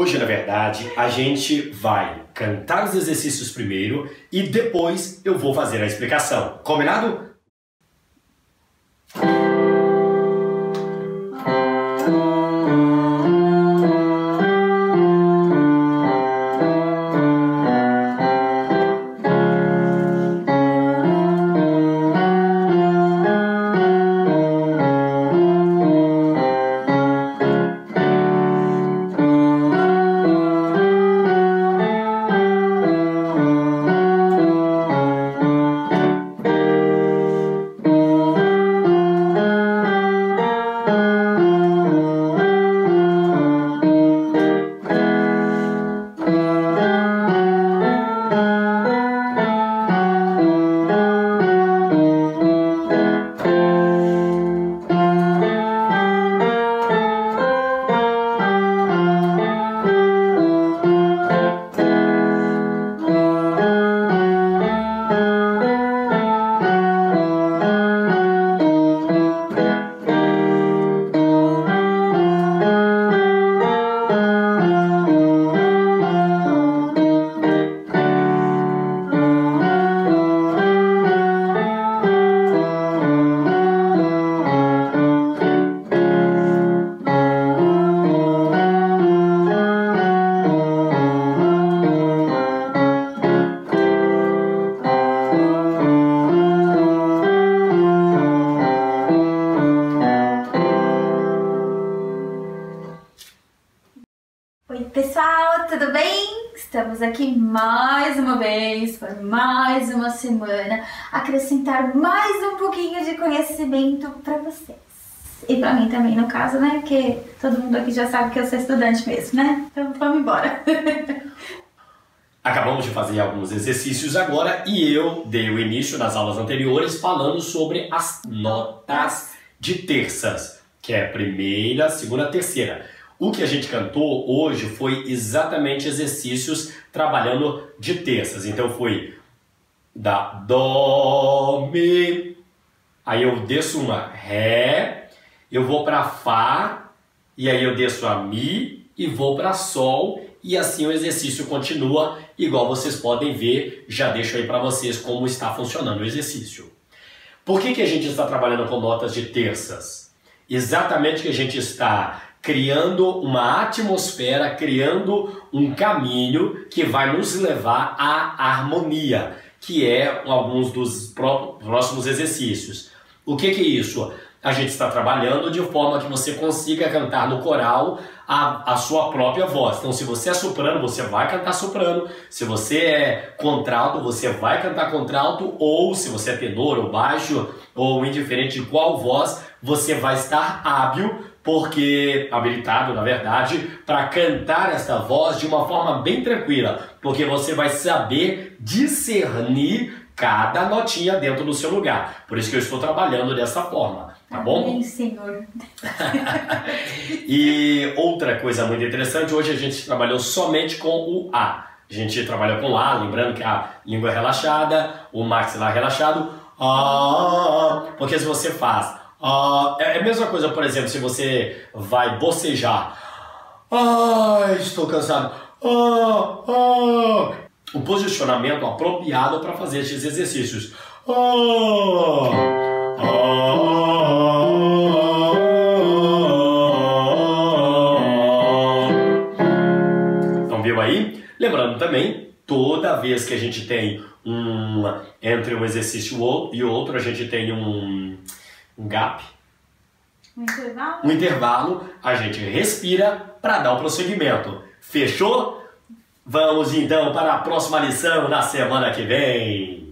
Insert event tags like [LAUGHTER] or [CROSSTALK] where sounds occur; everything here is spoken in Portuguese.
Hoje, na verdade, a gente vai cantar os exercícios primeiro e depois eu vou fazer a explicação. Combinado? Tudo bem? Estamos aqui mais uma vez, por mais uma semana, acrescentar mais um pouquinho de conhecimento para vocês. E para mim também, no caso, né? Porque todo mundo aqui já sabe que eu sou estudante mesmo, né? Então vamos embora. [LAUGHS] Acabamos de fazer alguns exercícios agora e eu dei o início nas aulas anteriores falando sobre as notas de terças, que é primeira, segunda, terceira. O que a gente cantou hoje foi exatamente exercícios trabalhando de terças. Então foi da Dó, Mi, aí eu desço uma Ré, eu vou para Fá, e aí eu desço a Mi e vou para Sol, e assim o exercício continua, igual vocês podem ver, já deixo aí para vocês como está funcionando o exercício. Por que, que a gente está trabalhando com notas de terças? Exatamente que a gente está criando uma atmosfera, criando um caminho que vai nos levar à harmonia, que é alguns dos próximos exercícios. O que, que é isso? A gente está trabalhando de forma que você consiga cantar no coral a, a sua própria voz. Então, se você é soprano, você vai cantar soprano. Se você é contralto, você vai cantar contralto. Ou se você é tenor ou baixo, ou indiferente de qual voz, você vai estar hábil porque habilitado, na verdade, para cantar essa voz de uma forma bem tranquila, porque você vai saber discernir cada notinha dentro do seu lugar. Por isso que eu estou trabalhando dessa forma, tá bom? Amém, Senhor. [LAUGHS] e outra coisa muito interessante, hoje a gente trabalhou somente com o A. A gente trabalha com o A, lembrando que a língua é relaxada, o maxilar relaxado, ah, porque se você faz Uh, é a mesma coisa, por exemplo, se você vai bocejar. Ah, estou cansado. Ah, ah. O posicionamento apropriado para fazer esses exercícios. Ah, ah, então, viu aí? Lembrando também, toda vez que a gente tem um entre um exercício e outro, a gente tem um um gap, um intervalo, um intervalo a gente respira para dar o prosseguimento. Fechou? Vamos então para a próxima lição na semana que vem.